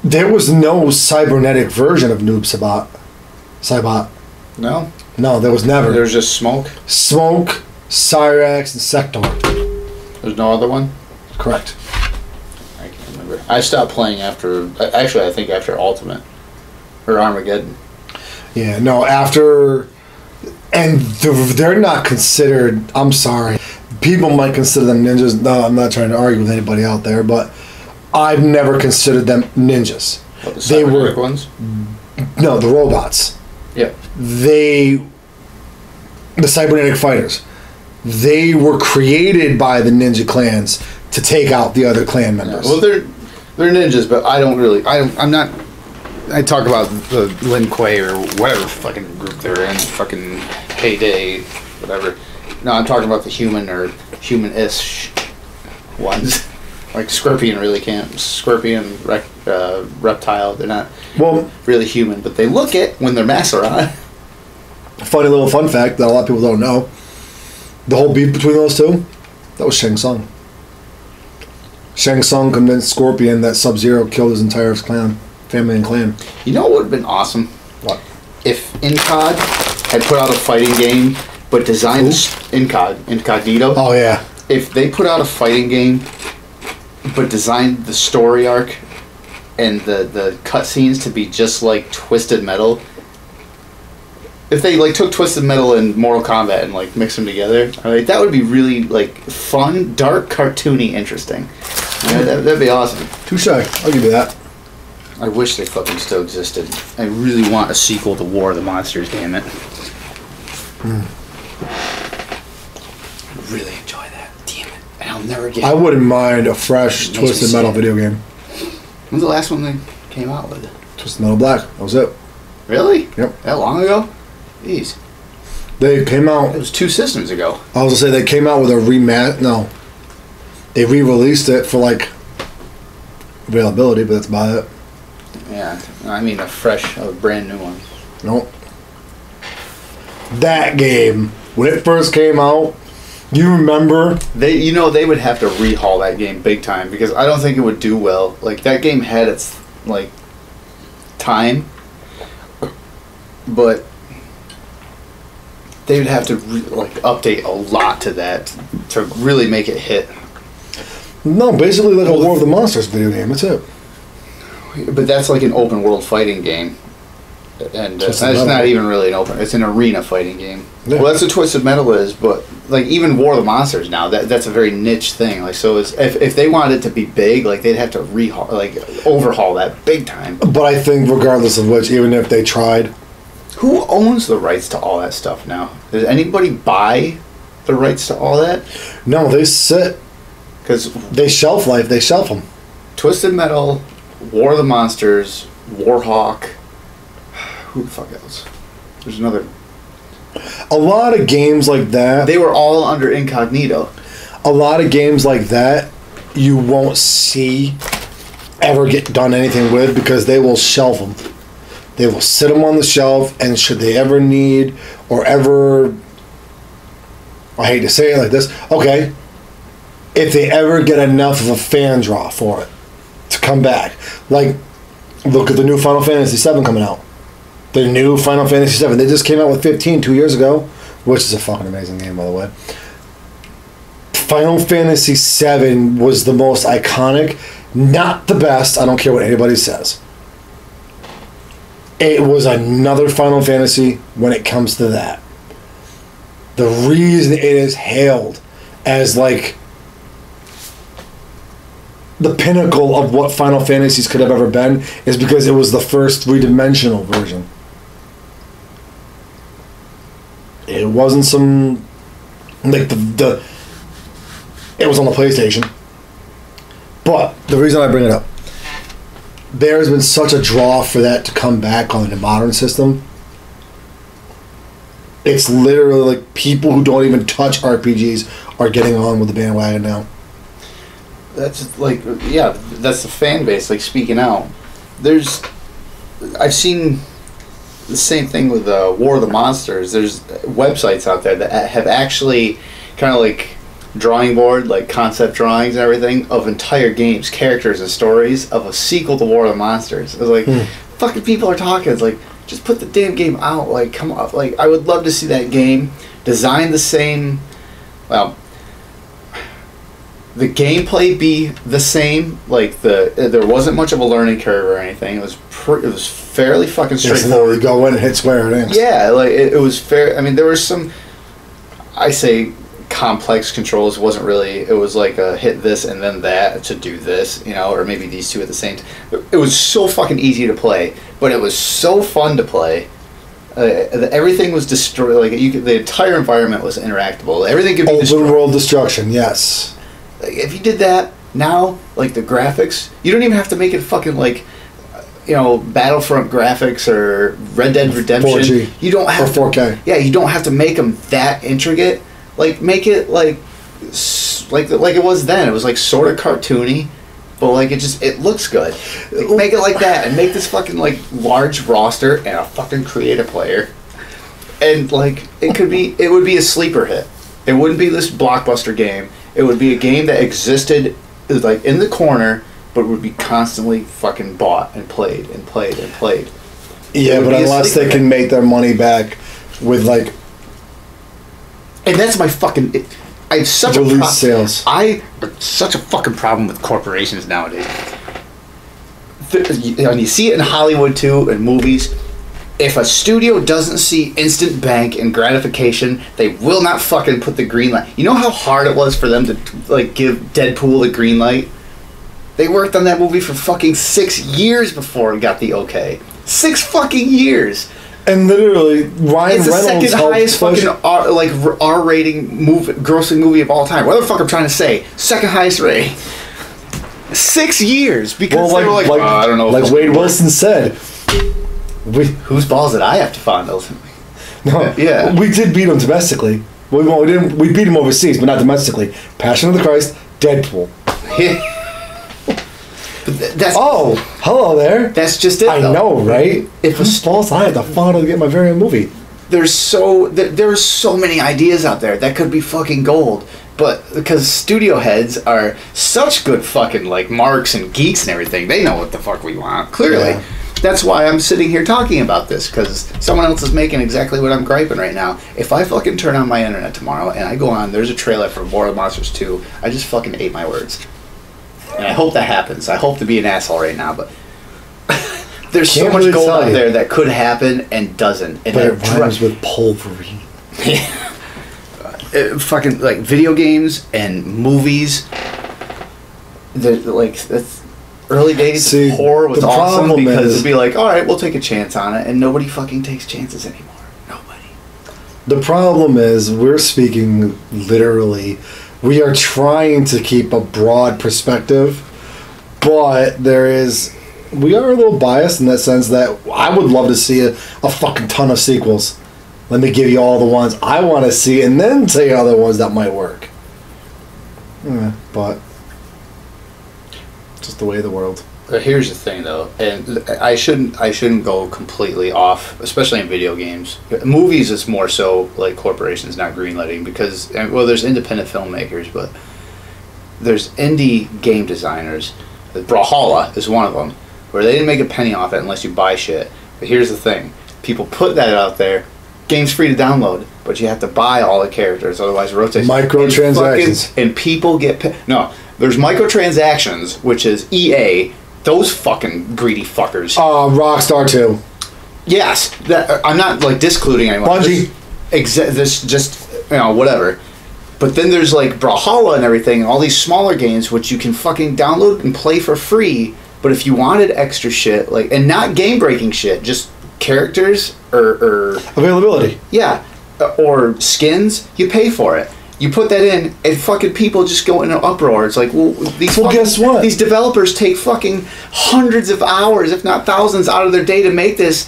there was no cybernetic version of Noob Saibot. Saibot. No, No, there was never. there's just smoke. Smoke, Cyrax, and Sector. There's no other one. Correct. I can't remember. I stopped playing after. Actually, I think after Ultimate or Armageddon. Yeah, no, after. And they're, not considered. I'm sorry. People might consider them ninjas. No, I'm not trying to argue with anybody out there, but I've never considered them ninjas. What, the They were- ones. No, the robots. Yeah. they the cybernetic fighters they were created by the ninja clans to take out the other clan members Well, they're they're ninjas, but I don't really. I I'm not. I talk about the Lin Kuei or whatever fucking group they're in, fucking Heyday, whatever. No, I'm talking about the human or human-ish ones. *laughs* Like Scorpion really can't. Scorpion, rec, uh, reptile. They're not well really human, but they look it when their masks are on. funny little fun fact that a lot of people don't know the whole beef between those two that was shang Tsung. shang Tsung convinced scorpion that sub-zero killed his entire clan family and clan You know what would have been awesome? what If Incog had put out a fighting game, but designed Incog, Incognito. oh yeah if they put out a fighting game but designed the story arc and the the cutscenes to be just like Twisted Metal, if they like took Twisted Metal and Mortal Kombat and like mixed them together, I that would be really like fun, dark, cartoony, interesting. Yeah, that, that'd be awesome. touche i'll give you that I wish they fucking still existed. I really want a sequel to War of the Monsters. Damn it. really enjoy that. Damn it. And I'll never get I wouldn't mind a fresh Makes me Twisted Metal video game. When's the last one they came out with? Twisted Metal Black. That was it. Really? Yep. That long ago? Jeez. They came out. It was two systems ago. I was gonna say they came out with a remat. No, they re-released it for like availability, but that's about it. Yeah. I mean, a fresh, a brand new one. Nope. That game when it first came out, you remember? They, you know, they would have to rehaul that game big time because I don't think it would do well. Like that game had its like time, but they would have to re- like update a lot to that to really make it hit. No, basically like a War of the Monsters video game. That's it. But that's like an open world fighting game. And uh, Twisted Metal. not even really an open. It's an arena fighting game. Yeah. Well, that's what Twisted Metal is, but like even War of the Monsters now, that that's a very niche thing. Like so, is if, if they wanted it to be big, like they'd have to rehaul, like overhaul that big time. But I think regardless of which, even if they tried, Who owns the rights to all that stuff now? Does anybody buy the rights to all that? no, they sit. Because They shelf life. They shelf them. Twisted Metal, War of the Monsters, Warhawk. Who the fuck else? There's another. A lot of games like that. They were all under incognito. a lot of games like that you won't see ever get done anything with because they will shelf them. They will sit them on the shelf, and should they ever need or ever, I hate to say it like this, okay, if they ever get enough of a fan draw for it to come back, like look at the new Final Fantasy VII coming out. The new Final Fantasy VII. They just came out with 15 two years ago, which is a fucking amazing game, by the way. Final Fantasy VII was the most iconic, not the best. I don't care what anybody says. It was another Final Fantasy when it comes to that. The reason it is hailed as like the pinnacle of what Final Fantasies could have ever been is because it was the first three dimensional version. It wasn't some like the the it was on the PlayStation. But the reason I bring it up, there has been such a draw for that to come back on the modern system. It's literally like people who don't even touch RPGs are getting on with the bandwagon now. That's like, yeah, that's the fan base, like speaking out. There's, I've seen the same thing with uh, War of the Monsters. There's websites out there that have actually kind of like drawing board, like concept drawings and everything of entire games, characters, and stories of a sequel to War of the Monsters. It was like, hmm. fucking people are talking. It's like, just put the damn game out. Like, come on. Like, I would love to see that game designed the same. Well, the gameplay be the same. Like the there wasn't much of a learning curve or anything. It was pr- it was fairly fucking straightforward. go in and hit square and. Yeah, like it, it was fair. I mean, there was some. I say complex controls. It wasn't really. It was like a hit this and then that to do this, you know, or maybe these two at the same time. It was so fucking easy to play, but it was so fun to play. Uh, everything was destroyed. Like you, could, the entire environment was interactable. Everything could be Open destroyed. world destruction, yes. Like, if you did that now, like the graphics, you don't even have to make it fucking like, you know, Battlefront graphics or Red Dead Redemption. 4G. You don't have Or 4K. yeah, you don't have to make them that intricate. Like make it like, like like it was then. It was like sort of cartoony, but like it just it looks good. Make it like that and make this fucking like large roster and a fucking creative player. And like it could be, it would be a sleeper hit. It wouldn't be this blockbuster game. It would be a game that existed like in the corner, but would be constantly fucking bought and played and played and played. Yeah, but unless they can make their money back with like And that's my fucking. It, I have such Release a pro- sales. I such a fucking problem with corporations nowadays. And you see it in Hollywood too, in movies. If a studio doesn't see instant bank and gratification, they will not fucking put the green light. You know how hard it was for them to like give Deadpool the green light. They worked on that movie for fucking six years before it got the okay. Six fucking years. And literally, Ryan It's the second highest push- fucking R, like R rating movie, grossing movie of all time. What the fuck I'm trying to say? Second highest rating. Six years because Well, like, they were like, like, "Uh, I don't know. like this Wade will work." Wilson said, we Whose balls did I have to fondle? no, Yeah. we did beat him domestically. We, well, we didn't. We beat him overseas, but not domestically. Passion of the Christ, Deadpool. *laughs* But th- that's Oh, hello there. that's just it. I though. know, right? If whose balls I had to fondle to get my very own movie. there's so there, there's so many ideas out there that could be fucking gold but because studio heads are such good fucking like marks and geeks and everything they know what the fuck we want clearly Yeah. that's why i'm sitting here talking about this because someone else is making exactly what i'm griping right now if i fucking turn on my internet tomorrow and i go on there's a trailer for War of monsters 2 i just fucking ate my words and i hope that happens i hope to be an asshole right now but *laughs* there's so much really gold out you. there that could happen and doesn't and But it rhymes with Pulverine. *laughs* uh, fucking like video games and movies. The like that's early days See, horror was the awesome because is- it'd be like, all right, we'll take a chance on it, and nobody fucking takes chances anymore. Nobody. The problem is we're speaking literally. We are trying to keep a broad perspective, but there is we are a little biased in that sense that I would love to see a, a fucking ton of sequels. Let me give you all the ones I want to see and then tell you other ones that might work. Eh, but just the way of the world. But here's the thing, though, and I shouldn't I shouldn't go completely off, especially in video games. Movies is more so like corporations not greenlighting because well, there's independent filmmakers, but there's indie game designers. Brawlhalla is one of them, where they didn't make a penny off it unless you buy shit. But here's the thing: people put that out there. Game's free to download, but you have to buy all the characters, otherwise it rotates. Microtransactions. And, fucking- and people get no. There's microtransactions, which is EA. Those fucking greedy fuckers. Uh, Rockstar 2. Yes, that I'm not like discluding anyone. Bungie. This, exa- this just you know whatever. But then there's like Brawlhalla and everything, and all these smaller games which you can fucking download and play for free. But if you wanted extra shit, like and not game breaking shit, just characters or, or Availability. yeah, uh, or skins, you pay for it. You put that in, and fucking people just go in an uproar. It's like, well, these Well, fucking- guess what? These developers take fucking hundreds of hours, if not thousands, out of their day to make this.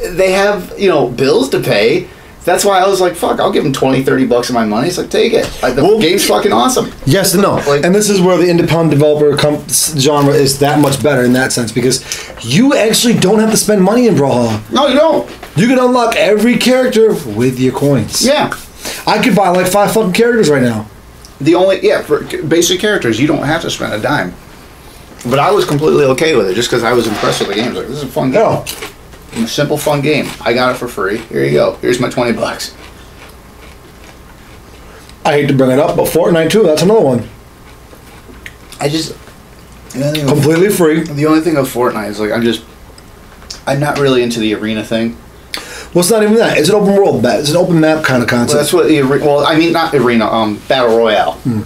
They have, you know, bills to pay. That's why I was like, fuck, I'll give them 20, 30 bucks of my money. It's like, take it. Like, the Well- game's fucking awesome. Yes and no. *laughs* Like- and this is where the independent developer com- genre is that much better in that sense because you actually don't have to spend money in Brawlhalla. No, you don't. You can unlock every character with your coins. Yeah. I could buy like five fucking characters right now. The only, yeah, for basic characters, you don't have to spend a dime. But I was completely okay with it just because I was impressed with the game. I was like, this is a fun game. No. A simple, fun game. I got it for free. Here you go. Here's my 20 bucks. I hate to bring it up, but Fortnite too, that's another one. I just. The only, with, Completely free. the only thing of Fortnite is like, I'm just. I'm not really into the arena thing. Well, it's not even that. It's an open world bet. It's an open map kind of Well, concept. that's what the well, I mean not arena, um, battle royale. Hmm.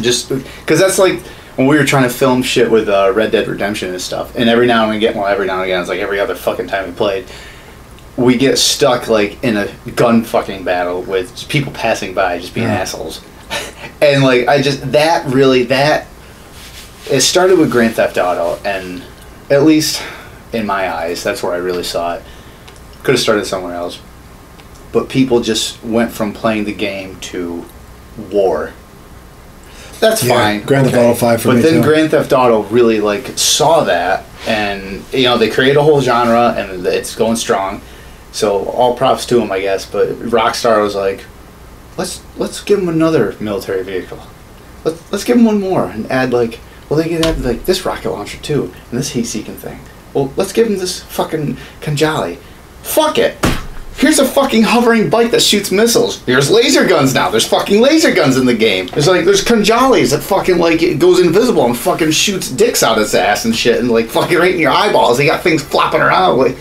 Just because that's like when we were trying to film shit with uh, Red Dead Redemption and stuff, and every now and again, well, every now and again, it's like every other fucking time we played, we get stuck like in a gun fucking battle with people passing by, just being Yeah. assholes, *laughs* and like I just that really that it started with Grand Theft Auto, and at least in my eyes, that's where I really saw it. Could have started somewhere else but people just went from playing the game to war. That's Yeah, fine. Grand Theft Auto 5 for but me, But then too. Grand Theft Auto really like saw that, and you know they created a whole genre, and it's going strong. So all props to them, I guess. But Rockstar was like, let's let's give them another military vehicle. Let's let's give them one more and add like, well they could have like this rocket launcher too, and this heat-seeking thing. Well, let's give them this fucking Khanjali. Fuck it. Here's a fucking hovering bike that shoots missiles. There's laser guns now. There's fucking laser guns in the game. There's like there's Khanjalis that fucking like it goes invisible and fucking shoots dicks out its ass and shit and like fucking right in your eyeballs. They got things flopping around. Like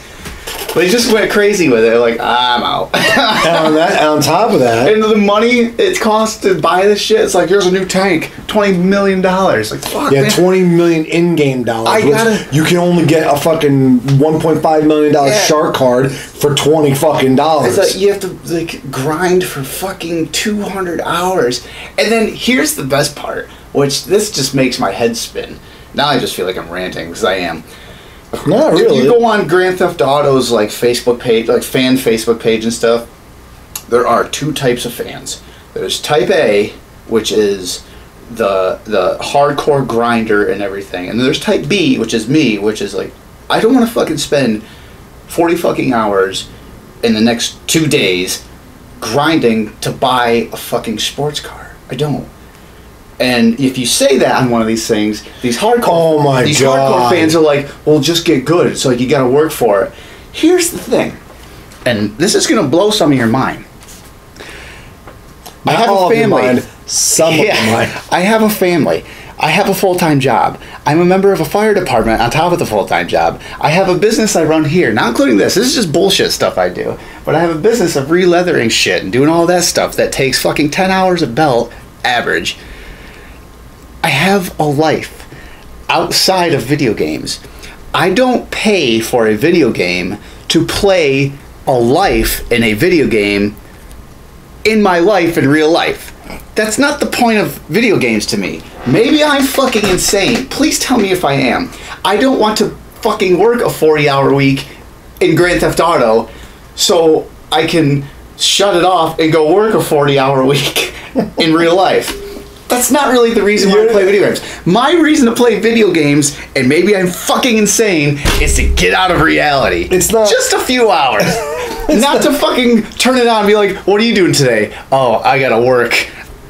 They just went crazy with it. Like I'm out. And on that, and on top of that, and the money it costs to buy this shit, it's like here's a new tank, twenty million dollars. Like fuck. yeah, man. twenty million in-game dollars. I gotta- you can only get a fucking one point five million dollar Yeah. shark card for twenty fucking dollars. It's like you have to like grind for fucking 200 hours. And then here's the best part, which this just makes my head spin. Now I just feel like I'm ranting because I am. *laughs* Not really. If you go on Grand Theft Auto's like Facebook page, like fan Facebook page and stuff, there are two types of fans. There's Type A, which is the the hardcore grinder and everything, and there's Type B, which is me, which is like I don't want to fucking spend forty fucking hours in the next two days grinding to buy a fucking sports car. I don't. And if you say that on one of these things, these hardcore Oh these God. hardcore fans are like, "Well, just get good." It's like you got to work for it. Here's the thing, and this is gonna blow some of your mind. I Not have all a of family. mind, some of your mind. I have a family. I have a full time job. I'm a member of a fire department on top of the full time job. I have a business I run here, not including this. This is just bullshit stuff I do. But I have a business of re leathering shit and doing all that stuff that takes fucking 10 hours a belt average. I have a life outside of video games. I don't pay for a video game to play a life in a video game in my life in real life. That's not the point of video games to me. Maybe I'm fucking insane. Please tell me if I am. I don't want to fucking work a 40 hour week in Grand Theft Auto so I can shut it off and go work a 40 hour *laughs* week in real life. That's not really the reason why I play video games. My reason to play video games, and maybe I'm fucking insane, is to get out of reality. It's not- just a few hours. *laughs* not to fucking turn it on and be like, what are you doing today? Oh, I gotta work. *laughs*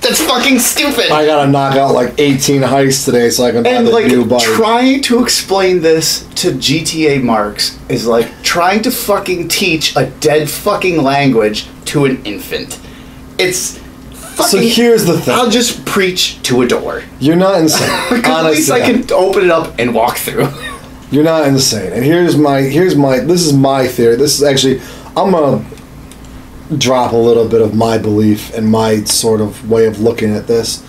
That's fucking stupid. I gotta knock out like eighteen heists today so I can buy and the like new bike. trying to explain this to GTA marks is like trying to fucking teach a dead fucking language to an infant. It's fucking. So here's the thing. I'll just preach to a door. You're not *laughs* insane. At least I can open it up and walk through. You're not insane. And here's my here's my this is my theory. This is actually I'm gonna drop a little bit of my belief and my sort of way of looking at this.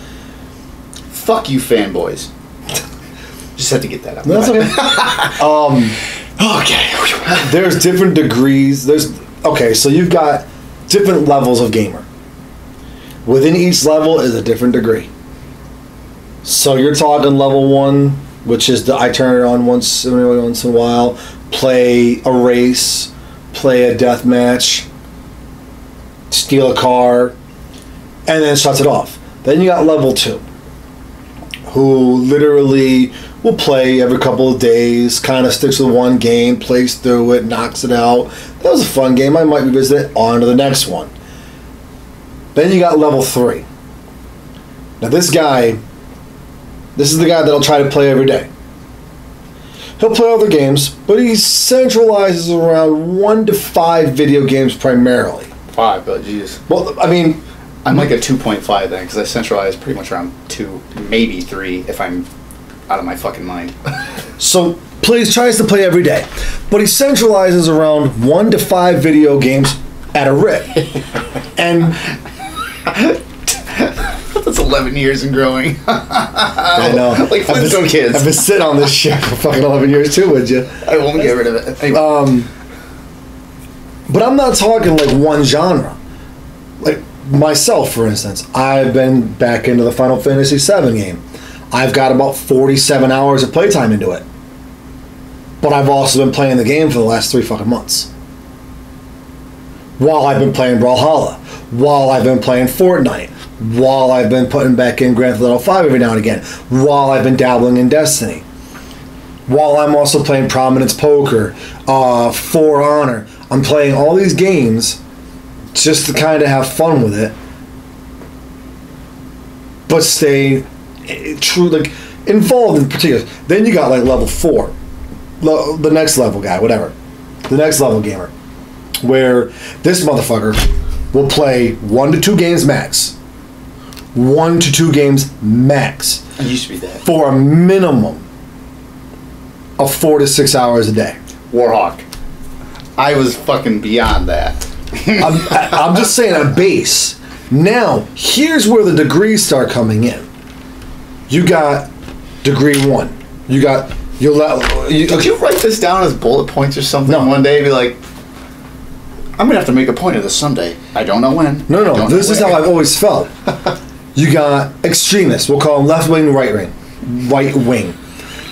Fuck you, fanboys. *laughs* Just had to get that out. That's okay. *laughs* um, Okay. there's different degrees. There's okay, so you've got different levels of gamer. Within each level is a different degree. So you're talking level one, which is the I turn it on once every once in a while, play a race, play a death match, steal a car, and then shuts it off. Then you got level two, who literally will play every couple of days, kind of sticks with one game, plays through it, knocks it out. That was a fun game. I might revisit it. On to the next one. Then you got level three. Now this guy, this is the guy that I'll try to play every day. He'll play other games, but he centralizes around one to five video games primarily. Five, but jeez. Well, I mean, I'm like a 2.5 then, because I centralize pretty much around two, maybe three, if I'm out of my fucking mind. *laughs* So plays tries to play every day, but he centralizes around one to five video games at a rip. *laughs* and *laughs* That's 11 years and growing. *laughs* I know, Like I've been- Flintstone kids. I've been sitting on this shit for fucking eleven years too, would you? I won't get rid of it. Hey, Um, but I'm not talking like one genre. Like myself, for instance, I've been back into the Final Fantasy VII game. I've got about 47 hours of playtime into it. But I've also been playing the game for the last three fucking months. While I've been playing Brawlhalla, while I've been playing Fortnite, while I've been putting back in Grand Theft Auto 5 every now and again, while I've been dabbling in Destiny while I'm also playing Prominence Poker, uh, For Honor. I'm playing all these games just to kind of have fun with it, but stay eh, true, like involved in particular. Then you got like level four, the next level guy, whatever, the next level gamer, where this motherfucker will play one to two games max. One to two games max I used to be that. for a minimum of four to six hours a day. Warhawk. I was fucking beyond that. *laughs* I'm, I- I'm just saying a base. Now, here's where the degrees start coming in. You got degree one. You got your level. You, Did you write this down as bullet points or something No. one day? Be like, I'm gonna have to make a point of this someday. I don't know when. No, no, this is how. I've always felt. *laughs* You got extremists. We'll call them left wing, right wing, right wing.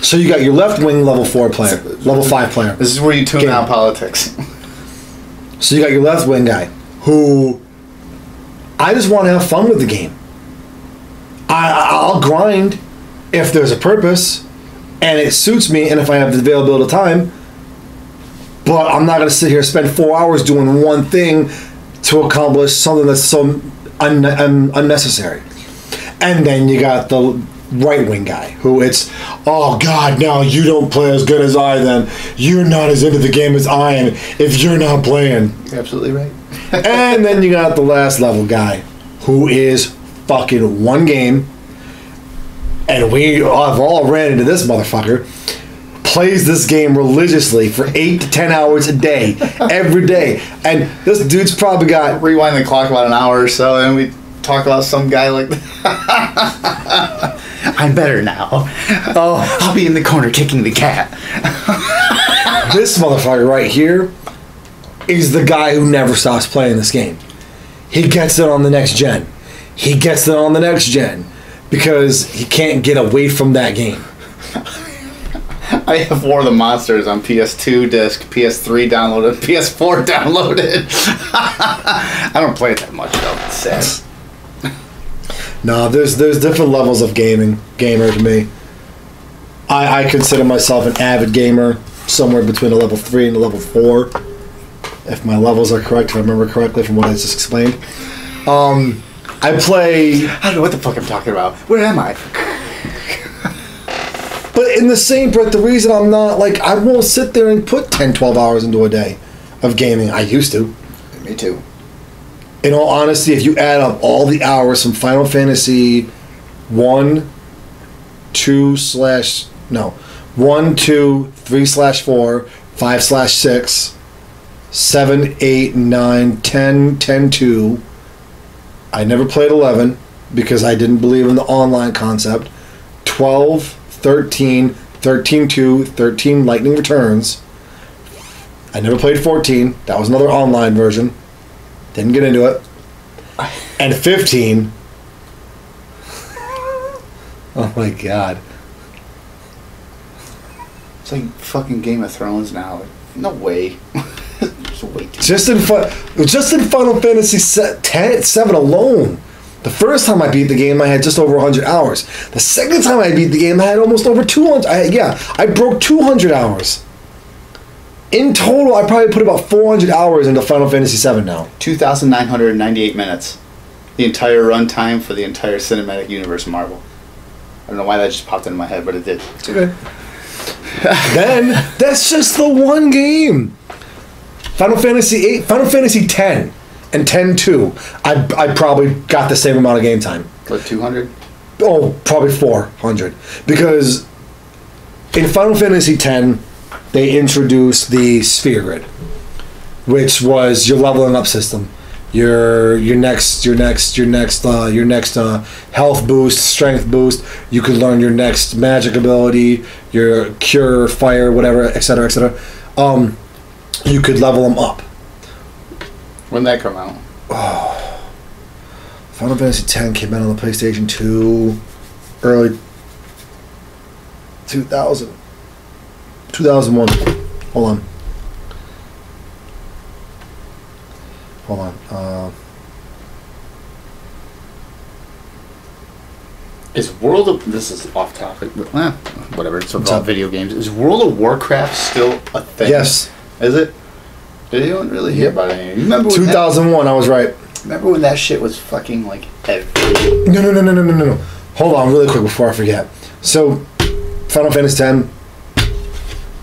So you got your left wing level four player, level five player. This is where you tune Game. out politics. *laughs* So you got your left wing guy who I just want to have fun with the game. I I'll grind if there's a purpose and it suits me and if I have the availability of time. But I'm not gonna sit here spend four hours doing one thing to accomplish something that's so un- un- unnecessary. And then you got the right wing guy who it's oh god now you don't play as good as I then you're not as into the game as I am if you're not playing You're absolutely right. *laughs* and then you got the last level guy who is fucking one game and we have all ran into this motherfucker plays this game religiously for eight to ten hours a day *laughs* every day and this dude's probably got Rewind the clock about an hour or so, and we talk about some guy like. *laughs* I'm better now. Oh, I'll be in the corner kicking the cat. *laughs* this motherfucker right here is the guy who never stops playing this game. He gets it on the next gen. He gets it on the next gen because he can't get away from that game. I have War of the Monsters on PS2 disc, PS3 downloaded, *laughs* PS4 downloaded. *laughs* I don't play it that much though. It's sad. No, there's there's different levels of gaming gamer to me. I, I consider myself an avid gamer, somewhere between a level three and a level four, if my levels are correct, if I remember correctly from what I just explained. Um, I play, I don't know what the fuck I'm talking about. Where am I? But in the same breath, the reason I'm not like I won't sit there and put 10, 12 hours into a day of gaming. I used to. Me too. in all honesty, if you add up all the hours from Final Fantasy one, two slash no, one, two, three slash four, five slash six, seven, eight, nine, ten, ten, two. I never played eleven because I didn't believe in the online concept. 12, 13, 13 2, 13 Lightning Returns. I never played 14. That was another online version. Didn't get into it. *laughs* And 15. Oh my god. It's like fucking Game of Thrones now. No way. *laughs* Just wait. Just in fun, just in Final Fantasy se- 10, 7 alone. The first time I beat the game, I had just over 100 hours. The second time I beat the game, I had almost over 200. I, yeah, I broke 200 hours. In total, I probably put about 400 hours into Final Fantasy 7 now. 2,998 minutes. The entire runtime for the entire cinematic universe of Marvel. I don't know why that just popped into my head, but it did. It's okay. then that's just the one game. Final Fantasy 8, Final Fantasy 10, and 10 2. I, I probably got the same amount of game time. What, 200? Oh, probably 400. Because in Final Fantasy X, they introduced the Sphere Grid, which was your leveling up system. Your your next your next your next uh, your next uh, health boost, strength boost. You could learn your next magic ability, your cure, fire, whatever, etc., etc. Um, you could level them up. When that come out? Oh, *sighs* Final Fantasy X came out on the PlayStation 2 early 2000. 2001. Hold on. Hold on. Uh, Is World of this is off topic, but eh, whatever. It's What's about video games. Is World of Warcraft still a thing? yes. Is it? Did anyone really hear about it? You remember when 2001, I was right. Remember when that shit was fucking like every No, no, no, no, no, no, no. Hold on, really quick before I forget. So, Final Fantasy X,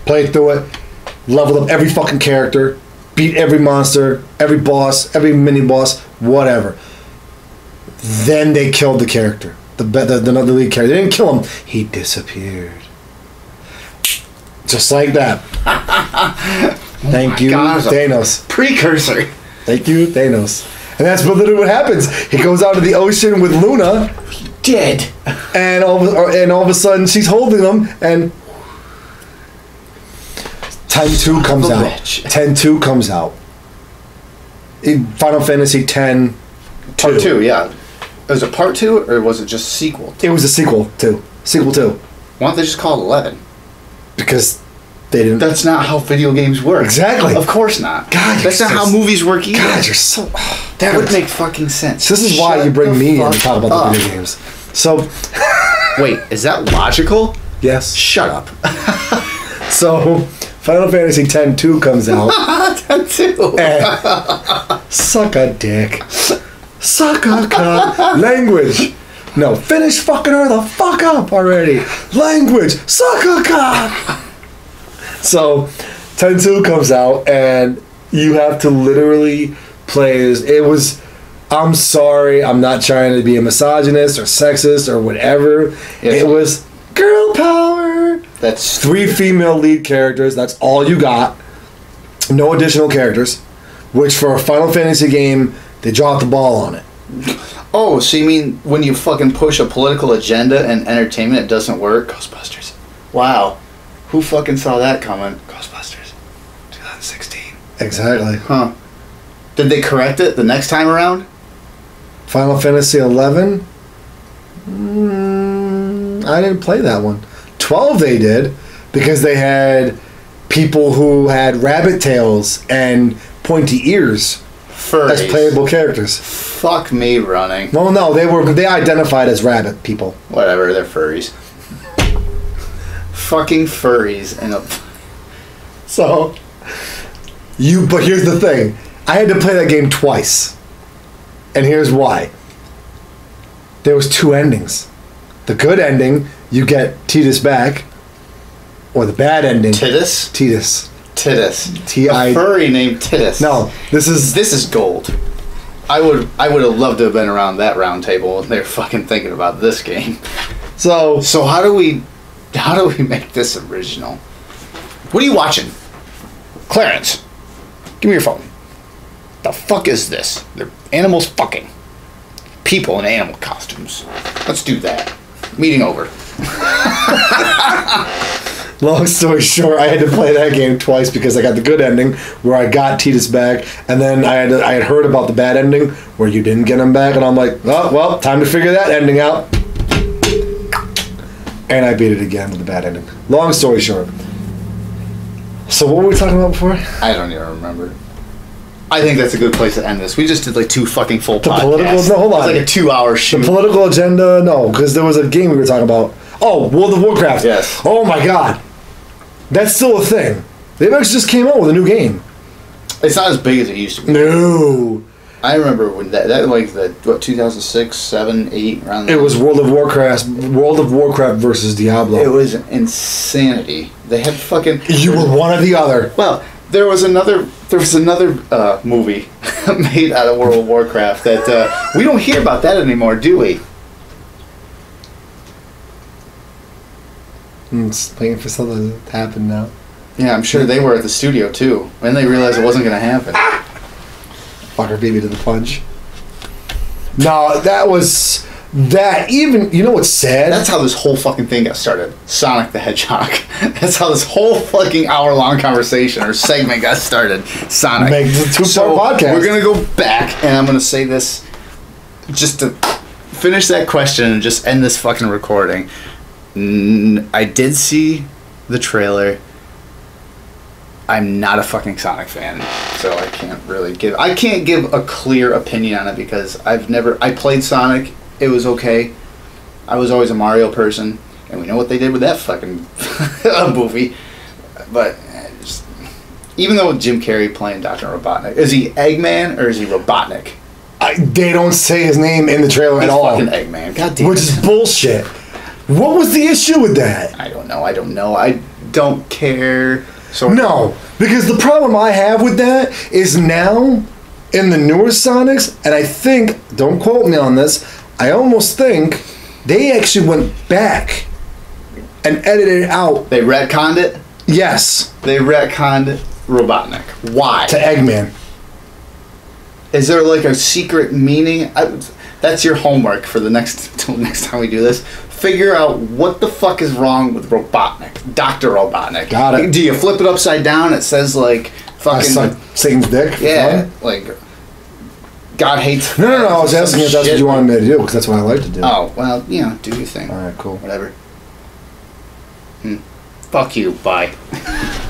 played through it, leveled up every fucking character, beat every monster, every boss, every mini boss, whatever. Then they killed the character, the the, the, the lead character. They didn't kill him. He disappeared. Just like that. *laughs* Oh Thank you, God, Thanos. Precursor. Thank you, Thanos. And that's what literally what happens. He goes out to the ocean with Yuna, Dead. and all of, uh, and all of a sudden she's holding him, and Ten Two comes out. bitch. Ten Two comes out. In Final Fantasy Ten. Part two, yeah. Was it part two or was it just sequel? It was a sequel two. sequel two Why don't they just call it eleven? because they didn't. That's not how video games work. Exactly. Of course not. God, that's not so- how movies work either. God, you're so. *sighs* that would make fucking sense. This is why you bring me in to fuck talk about up. the video games. So *laughs* Wait, is that logical? yes. Shut up. *laughs* So Final Fantasy X two comes *laughs* out. that too. and eh. suck a dick. Suck a cock. Language. No, finish fucking her the fuck up already. Language. Suck a cock. *laughs* So, 10 2 comes out, and you have to literally play as. It was. I'm sorry, I'm not trying to be a misogynist or sexist or whatever. Yes. It was girl power That's three female lead characters. That's all you got. No additional characters. Which for a Final Fantasy game, they dropped the ball on it. Oh, so you mean when you fucking push a political agenda and entertainment, it doesn't work? Ghostbusters. Wow. Who fucking saw that coming? Ghostbusters. 2016. Exactly. Huh. Did they correct it the next time around? Final Fantasy 11. Mm, I didn't play that one. 12 they did because they had people who had rabbit tails and pointy ears Furries. as playable characters. Fuck me running. Well, no, they were they identified as rabbit people. Whatever, they're furries. Fucking furries and uh, a. *laughs* So you but here's the thing. I had to play that game twice. And here's why. There was two endings. The good ending, you get Tidus back. Or the bad ending, Tidus? Tidus. Tidus. T.I. A furry named Tidus. No, this is This is gold. I would I would have loved to have been around that round table when they're fucking thinking about this game. so So how do we how do we make this original? What are you watching? Clarence, give me your phone. The fuck is this? They're animals fucking. People in animal costumes. Let's do that. Meeting over. *laughs* long story short, I had to play that game twice because I got the good ending where I got Tidus back, and then I had I had heard about the bad ending where you didn't get him back, and I'm like, oh well, time to figure that ending out. And I beat it again with a bad ending. Long story short. So what were we talking about before? I don't even remember. I think that's a good place to end this. We just did like two fucking full The podcasts. political- no, hold It was like a two-hour shoot. The political agenda? No, because there was a game we were talking about. Oh, World of Warcraft. Yes. Oh my god. That's still a thing. They actually just came out with a new game. it's not as big as it used to be. No. I remember when that that like the what 2006, 7, 8 around. It was World of Warcraft. World of Warcraft versus Diablo. It was insanity. They had fucking. you were one or the other. Well, there was another. There was another uh, movie *laughs* made out of World of Warcraft that uh, we don't hear about that anymore, do we? I'm just waiting for something to happen now. Yeah, I'm sure they were at the studio too, and they realized it wasn't going to happen. Fucker beat me to the punch. No, that was that. Even you know what's sad? That's how this whole fucking thing got started. Sonic the Hedgehog. *laughs* That's how this whole fucking hour long conversation or segment got started. Sonic. Make the two-part so podcast. We're gonna go back, and I'm gonna say this just to finish that question and just end this fucking recording. I did see the trailer. I'm not a fucking Sonic fan, so I can't really give. I can't give a clear opinion on it because I've never. I played Sonic. It was okay. I was always a Mario person, and we know what they did with that fucking *laughs* movie. But eh, just, even though Jim Carrey playing Doctor Robotnik, is he Eggman or is he Robotnik? I, they don't say his name in the trailer He's at all, fucking Eggman. God damn which it. is bullshit. What was the issue with that? I don't know. I don't know. I don't care. So No, because the problem I have with that is now in the newer Sonics, and I think, don't quote me on this, I almost think they actually went back and edited it out. they retconned it. Yes, They retconned Robotnik. Why? to Eggman. Is there like a secret meaning? I, that's your homework for the next *laughs* till next time we do this. Figure out what the fuck is wrong with Robotnik, Doctor Robotnik. Got it. Do you flip it upside down? It says like fucking suck Satan's dick. yeah, like God hates. No, no, no. I was asking if that's shit. what you wanted me to do because that's what I like to do. Oh well, you know, do your thing. All right, cool. Whatever. Hmm. Fuck you. Bye. *laughs*